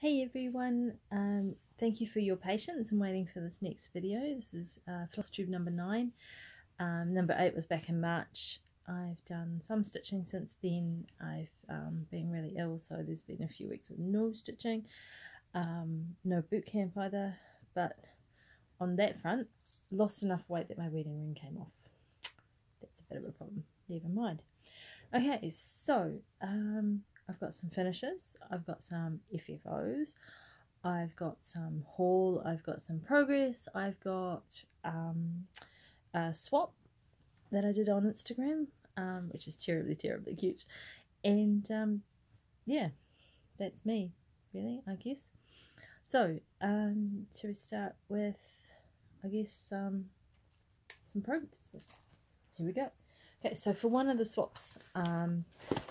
Hey everyone, um, thank you for your patience and waiting for this next video. This is uh, floss tube number 9. Um, number 8 was back in March. I've done some stitching since then. I've um, been really ill so there's been a few weeks with no stitching. Um, no boot camp either, but on that front, lost enough weight that my wedding ring came off. That's a bit of a problem, never mind. Okay, so um, I've got some finishes, I've got some FFOs, I've got some haul, I've got some progress, I've got um, a swap that I did on Instagram, um, which is terribly, terribly cute. And um, yeah, that's me, really, I guess. So, um, we start with, I guess, um, some progress? Here we go. Okay, so for one of the swaps, um,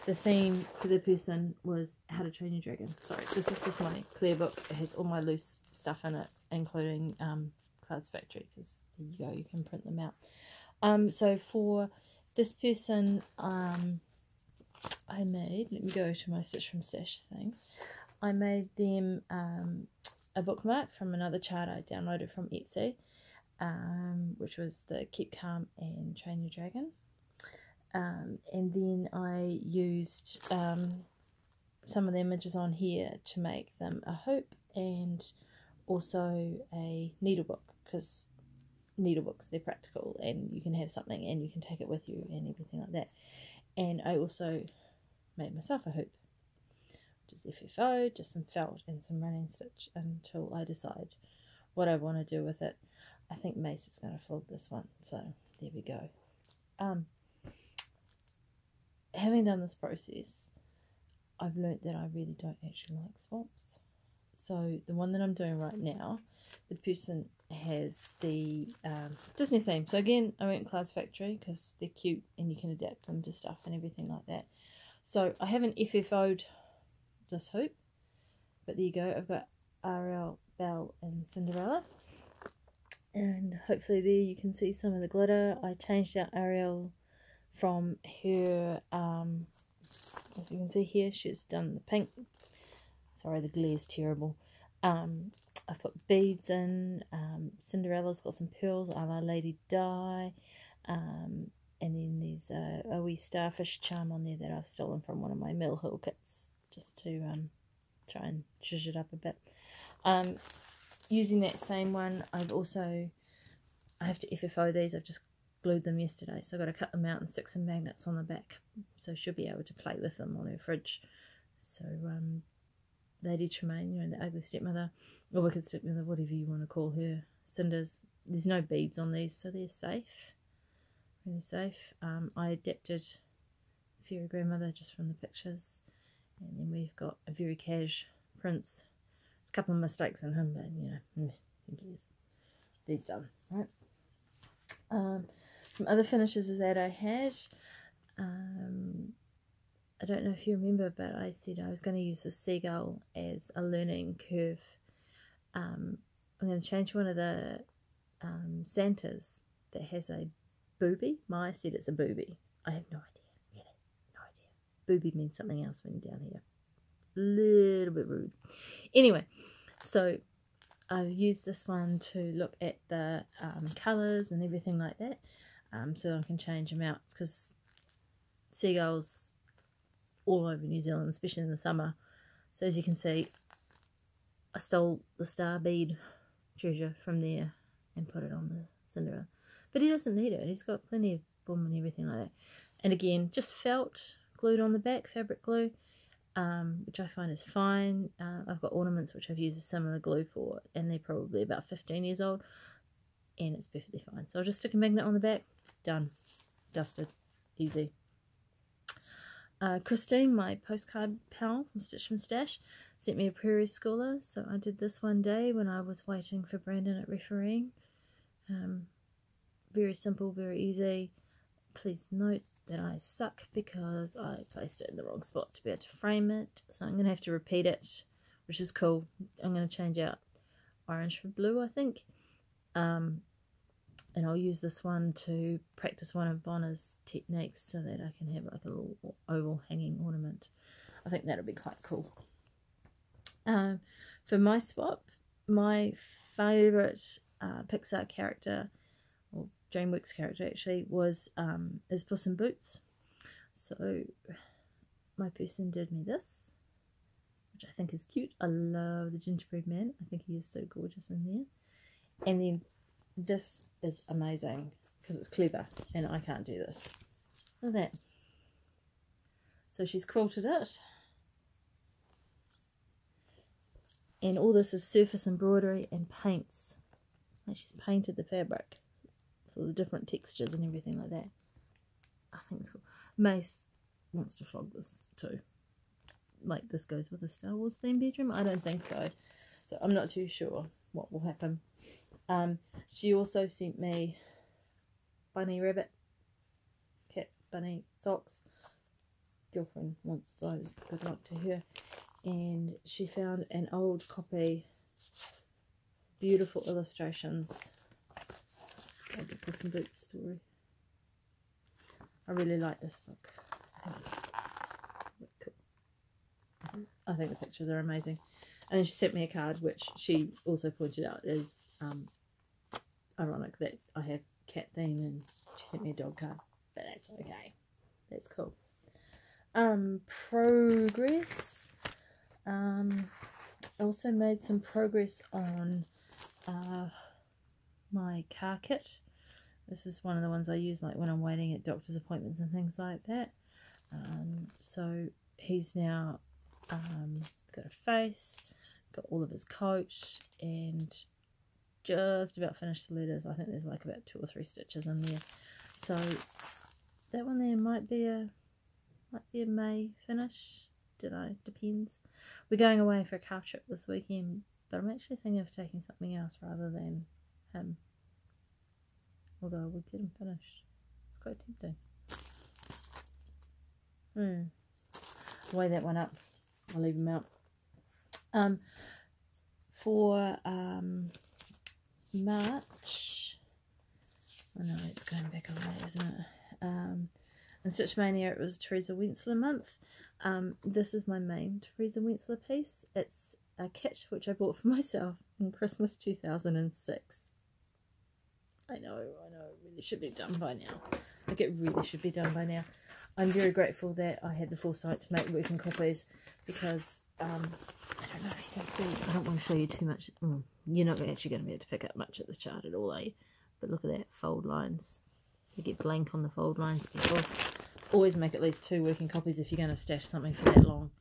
the theme for the person was how to train your dragon. Sorry, this is just my clear book. It has all my loose stuff in it, including um, Clouds Factory, because there you go, you can print them out. Um, so for this person, um, I made, let me go to my Stitch from Stash thing. I made them um, a bookmark from another chart I downloaded from Etsy, um, which was the Keep Calm and Train Your Dragon. Um, and then I used um, some of the images on here to make them a hoop and also a needlebook because needlebooks they're practical and you can have something and you can take it with you and everything like that. And I also made myself a hoop, which is FFO, just some felt and some running stitch until I decide what I want to do with it. I think Mase is going to flog this one, so there we go. Um, having done this process, I've learnt that I really don't actually like swamps. So the one that I'm doing right now, the person has the um, Disney theme. So again, I went Clouds Factory because they're cute and you can adapt them to stuff and everything like that. So I haven't FFO'd this hoop, but there you go. I've got Ariel, Belle and Cinderella. And hopefully there you can see some of the glitter. I changed out Ariel from her, um, as you can see here, she's done the pink. Sorry, the glare is terrible. Um, I put beads in. Um, Cinderella's got some pearls a la Lady Di. Um, and then there's a, a, wee starfish charm on there that I've stolen from one of my Mill Hill kits just to um, try and zhuzh it up a bit. Um, using that same one, I've also, I have to FFO these. I've just glued them yesterday so I've got to cut them out and stick some magnets on the back. So she'll be able to play with them on her fridge. So um, Lady Tremaine you know the ugly stepmother or wicked stepmother whatever you want to call her cinders there's no beads on these so they're safe really safe. Um, I adapted Fairy Grandmother just from the pictures and then we've got a very cash prince. There's a couple of mistakes in him but you know who cares? These done right? Um, some other finishes that I had. Um, I don't know if you remember, but I said I was going to use the seagull as a learning curve. Um, I'm going to change one of the um, Santas that has a booby. Maya said it's a booby. I have no idea. Really, no idea. Booby means something else when you're down here. A little bit rude. Anyway, so I've used this one to look at the um, colours and everything like that um, so I can change them out because seagulls all over New Zealand, especially in the summer. So as you can see, I stole the star bead treasure from there and put it on the Cinderella. But he doesn't need it. He's got plenty of boom and everything like that. And again, just felt glued on the back, fabric glue, um, which I find is fine. Uh, I've got ornaments which I've used a similar glue for, and they're probably about 15 years old, and it's perfectly fine. So I'll just stick a magnet on the back, Done. Dusted. Easy. Uh, Christine, my postcard pal from Stitch from Stash, sent me a Prairie Schooler. So I did this one day when I was waiting for Brandon at refereeing. Um, very simple, very easy. Please note that I suck because I placed it in the wrong spot to be able to frame it. So I'm going to have to repeat it, which is cool. I'm going to change out orange for blue, I think. Um, and I'll use this one to practice one of Bonna's techniques so that I can have like a little oval hanging ornament. I think that'll be quite cool. Um, for my swap, my favourite uh, Pixar character, or DreamWorks character actually, was um, is Puss in Boots. So my person did me this, which I think is cute. I love the gingerbread man. I think he is so gorgeous in there. And then this is amazing because it's clever and I can't do this. Look at that. So she's quilted it. And all this is surface embroidery and paints. Like she's painted the fabric for the different textures and everything like that. I think it's cool. Mase wants to flog this too. Like this goes with a Star Wars theme bedroom? I don't think so. So I'm not too sure what will happen. Um, she also sent me bunny rabbit, cat bunny socks. Girlfriend wants those. Good luck to her. And she found an old copy. Beautiful illustrations of the Puss in Boots story. I really like this book. I think it's cool. I think the pictures are amazing. And she sent me a card, which she also pointed out is um, ironic that I have cat theme and she sent me a dog card. But that's okay. That's cool. Um, progress. Um, I also made some progress on uh, my car kit. This is one of the ones I use like when I'm waiting at doctor's appointments and things like that. Um, so he's now um, got a face, got all of his coat, and just about finished the letters. I think there's like about two or three stitches in there. So that one there might be a might be a May finish. Don't know, depends. We're going away for a car trip this weekend, but I'm actually thinking of taking something else rather than him. Although I would get him finished. It's quite tempting. Hmm. Weigh that one up. I'll leave him out. Um, for um, March. Oh no, it's going back a isn't it? Um, in Stitch Mania, it was Teresa Wentzler month. Um, this is my main Teresa Wentzler piece. It's a kit which I bought for myself in Christmas 2006. I know, I know, it really should be done by now. Like it really should be done by now. I'm very grateful that I had the foresight to make working copies because um, I don't know if you can see. I don't want to show you too much. Mm, you're not actually going to be able to pick up much of the chart at all, eh? But look at that, fold lines. You get blank on the fold lines, people. Always make at least two working copies if you're going to stash something for that long.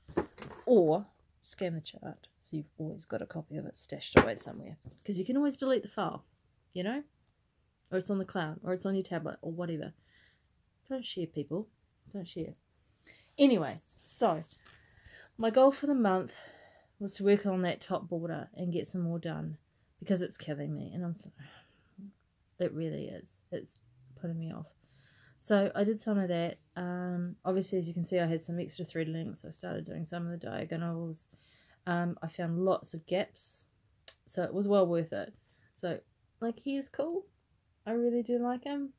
Or scan the chart so you've always got a copy of it stashed away somewhere. Because you can always delete the file, you know? Or it's on the cloud, or it's on your tablet, or whatever. Don't share, people. Don't share. Anyway, so my goal for the month was to work on that top border and get some more done because it's killing me and I'm it really is. It's putting me off. So I did some of that um, obviously as you can see I had some extra thread links. I started doing some of the diagonals. Um, I found lots of gaps so it was well worth it. So like he is cool. I really do like him.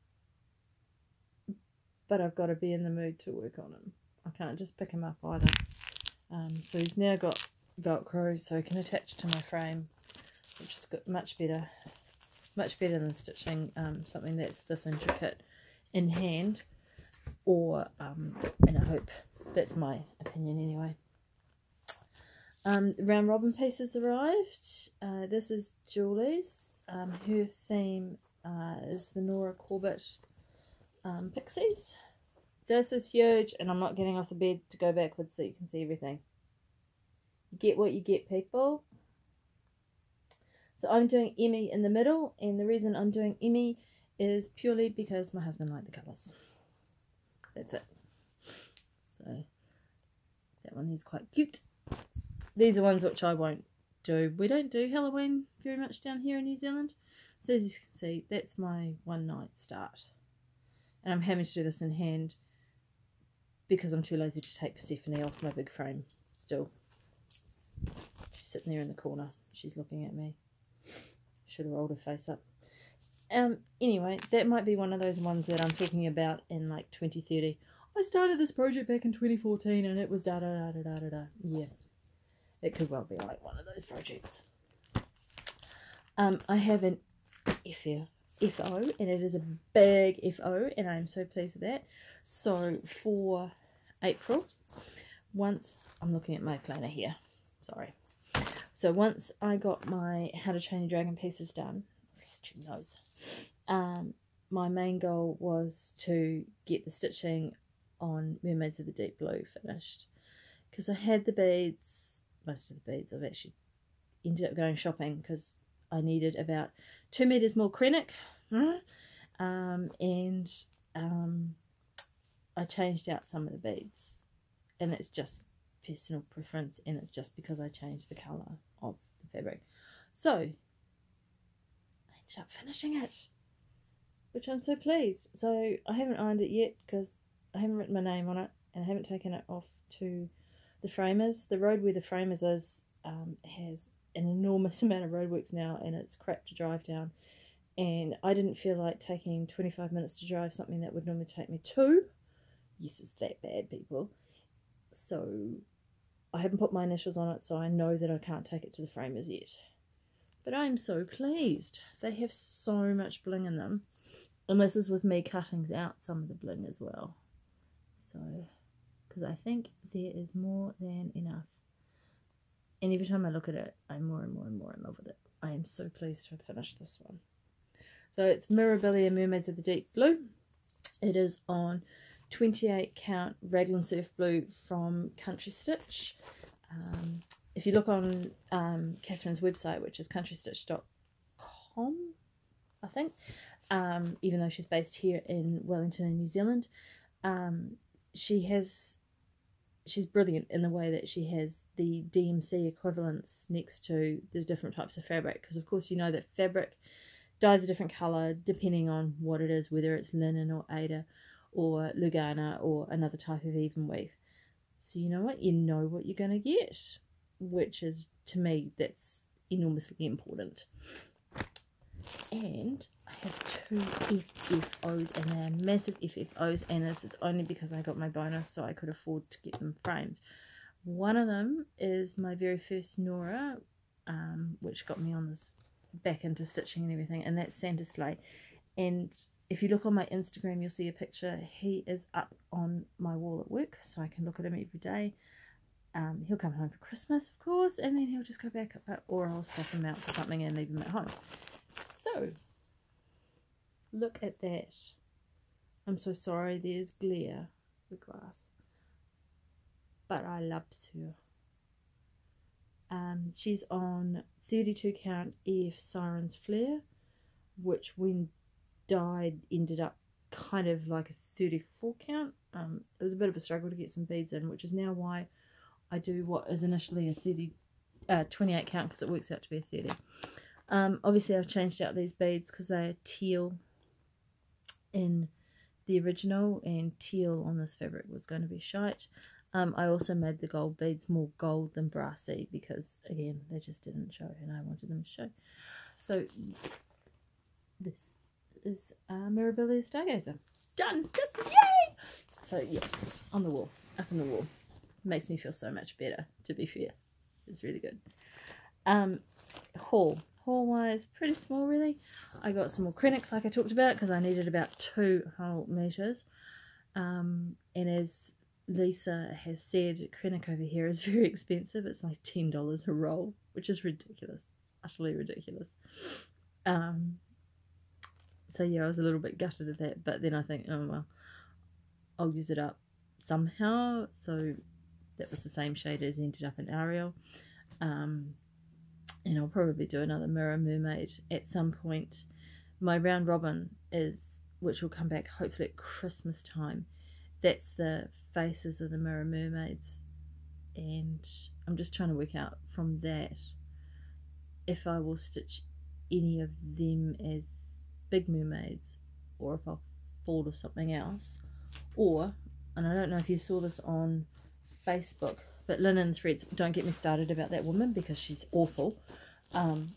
But I've got to be in the mood to work on him. I can't just pick him up either um, so he's now got Velcro so he can attach to my frame, which is good, much better, much better than stitching um, something that's this intricate in hand, or um, and I hope that's my opinion anyway. Um, round robin pieces arrived. Uh, this is Julie's. Um, her theme uh, is the Nora Corbett um, Pixies. This is huge, and I'm not getting off the bed to go backwards so you can see everything. You get what you get, people. So I'm doing Emmy in the middle, and the reason I'm doing Emmy is purely because my husband liked the colours. That's it. So that one is quite cute. These are ones which I won't do. We don't do Halloween very much down here in New Zealand. So as you can see, that's my one night start. And I'm having to do this in hand because I'm too lazy to take Persephone off my big frame still. She's sitting there in the corner. She's looking at me. Should have rolled her face up. Um. Anyway, that might be one of those ones that I'm talking about in like 2030. I started this project back in 2014 and it was da da da da da da da. Yeah. it could well be like one of those projects. Um, I have an FO, and it is a big FO and I'm so pleased with that. So for April, once I'm looking at my planner here, sorry. So once I got my How to Train Your Dragon pieces done, your nose, um, my main goal was to get the stitching on Mermaids of the Deep Blue finished. Because I had the beads, most of the beads, I've actually ended up going shopping because I needed about two meters more Kreinik. Um, and um, I changed out some of the beads. And it's just personal preference and it's just because I changed the colour of the fabric. So, I ended up finishing it which I'm so pleased. So I haven't ironed it yet because I haven't written my name on it and I haven't taken it off to the framers. The road where the framers is um, has an enormous amount of roadworks now and it's crap to drive down. And I didn't feel like taking 25 minutes to drive something that would normally take me two. Yes, it's that bad, people. So I haven't put my initials on it, so I know that I can't take it to the framers yet. But I'm so pleased. They have so much bling in them. And this is with me cutting out some of the bling as well. So, because I think there is more than enough. And every time I look at it, I'm more and more and more in love with it. I am so pleased to have finished this one. So it's Mirabilia Mermaids of the Deep Blue. It is on 28 count Raglan Surf Blue from Country Stitch. Um, if you look on um, Catherine's website, which is countrystitch.com, I think, um, even though she's based here in Wellington in New Zealand. Um, she has, she's brilliant in the way that she has the DMC equivalents next to the different types of fabric. Because, of course, you know that fabric dyes a different colour depending on what it is, whether it's linen or Aida or Lugana or another type of even weave. So, you know what? You know what you're going to get, which is, to me, that's enormously important. And I have two FFOs and they are massive FFOs and this is only because I got my bonus so I could afford to get them framed. One of them is my very first Nora, um, which got me on this back into stitching and everything, and that's Santa Sleigh. And if you look on my Instagram, you'll see a picture. He is up on my wall at work, so I can look at him every day. Um, he'll come home for Christmas, of course, and then he'll just go back up, or I'll swap him out for something and leave him at home. So, look at that. I'm so sorry, there's glare, the glass. But I love her. Um, she's on 32 count EF Sirens Flare, which when dyed ended up kind of like a 34 count. Um, it was a bit of a struggle to get some beads in, which is now why I do what is initially a 30, uh, 28 count because it works out to be a 30. Um, obviously, I've changed out these beads because they're teal in the original, and teal on this fabric was going to be shite. Um, I also made the gold beads more gold than brassy because, again, they just didn't show, and I wanted them to show. So, this is uh, Mirabilia Stargazer. Done! Just yay! So, yes, on the wall, up on the wall. Makes me feel so much better, to be fair. It's really good. Um, haul haul wise pretty small really I got some more Kreinik like I talked about because I needed about two whole meters um, and as Lisa has said Kreinik over here is very expensive it's like $10 a roll which is ridiculous it's utterly ridiculous um, so yeah I was a little bit gutted at that but then I think oh well I'll use it up somehow so that was the same shade as ended up in Ariel um, and I'll probably do another Mirror Mermaid at some point. My round robin is, which will come back hopefully at Christmas time. That's the faces of the Mirror Mermaids, and I'm just trying to work out from that if I will stitch any of them as big mermaids or if I'll fall to something else. Or, and I don't know if you saw this on Facebook, but Linen Threads, don't get me started about that woman because she's awful. Um,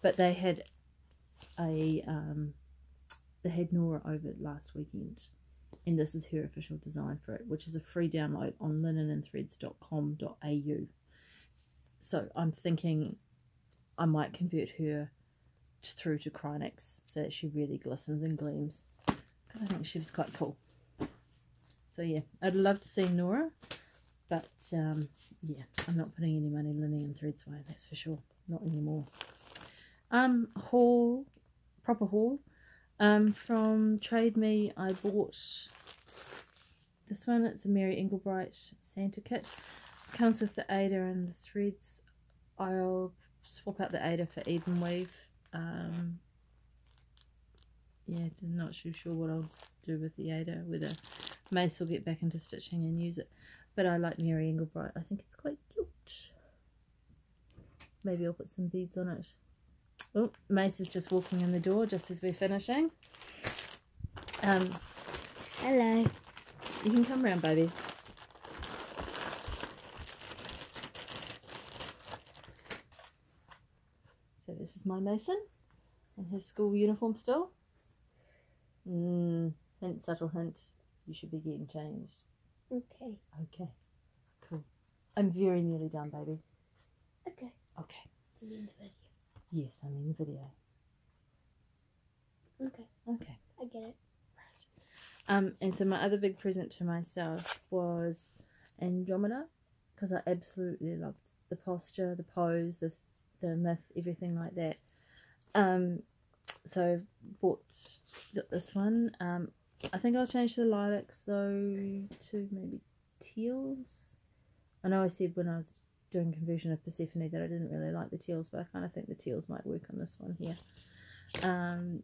but they had a um, they had Nora over last weekend, and this is her official design for it, which is a free download on linenandthreads.com.au. so I'm thinking I might convert her through to Kreiniks so that she really glistens and gleams because I think she was quite cool. So yeah, I'd love to see Nora, but um, yeah, I'm not putting any money Linen Threads way, that's for sure. Not anymore. Um, haul, proper haul. Um, from Trade Me, I bought this one. It's a Mary Engelbreit Santa kit. Comes with the Aida and the threads. I'll swap out the Aida for even weave. Um, yeah, I'm not too sure what I'll do with the Aida whether Mase will get back into stitching and use it. But I like Mary Engelbreit. I think it's quite cute. Maybe I'll put some beads on it. Oh, Mase is just walking in the door just as we're finishing. Um, Hello. you can come round, baby. So this is my Mason in his school uniform still. Mm, hint, subtle hint. You should be getting changed. Okay. Okay, cool. I'm very nearly done, baby. Okay. Okay. The end of the video. Yes, I'm in the video. Okay. Okay. I get it. Right. Um, and so my other big present to myself was Andromeda because I absolutely loved the posture, the pose, the the myth, everything like that. Um, so bought got this one. Um, I think I'll change the lilacs though to maybe teals. I know I said when I was doing conversion of Persephone that I didn't really like the teals, but I kind of think the teals might work on this one here. Um,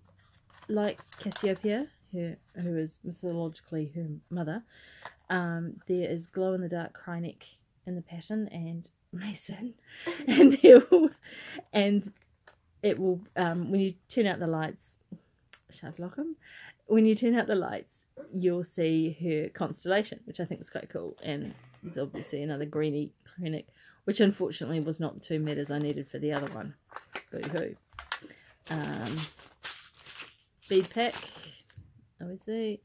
like Cassiopeia, her, who is mythologically her mother, um, there is glow in the dark Kreinik in the pattern and Mason, and there will, and it will um, when you turn out the lights, shut lock 'em. When you turn out the lights, you'll see her constellation, which I think is quite cool. And there's obviously another greeny Kreinik which unfortunately was not the two meters I needed for the other one. Boo hoo. Um, bead pack, obviously.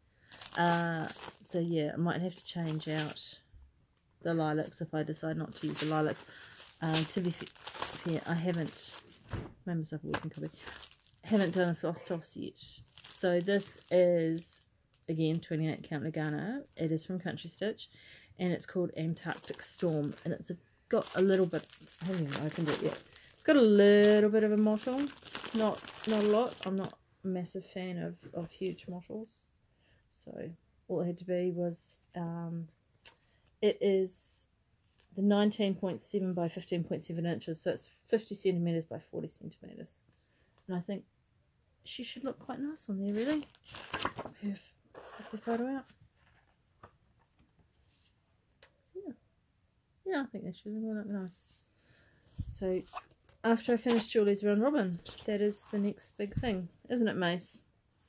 Uh, so yeah, I might have to change out the lilacs if I decide not to use the lilacs. Um, to be fair, I haven't made myself a working copy. Haven't done a floss toss yet. So this is again 28 count Lugana. It is from Country Stitch, and it's called Antarctic Storm, and it's a, got a little bit. I haven't even opened it yet. It's got a little bit of a mottle, not not a lot. I'm not a massive fan of of huge mottles, so all it had to be was um, it is the 19.7 by 15.7 inches, so it's 50 centimeters by 40 centimeters, and I think she should look quite nice on there, really. Have, have the photo out. So, yeah. yeah, I think that should look nice. So, after I finish Julie's Round Robin, that is the next big thing, isn't it, Mase?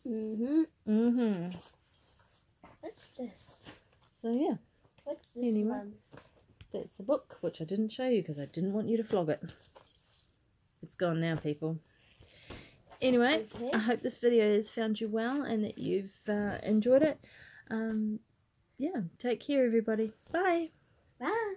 Mm-hmm. Mm-hmm. What's this? So, yeah. This one? That's the book, which I didn't show you because I didn't want you to flog it. It's gone now, people. Anyway, Okay. I hope this video has found you well and that you've uh, enjoyed it. Um, yeah, take care, everybody. Bye. Bye.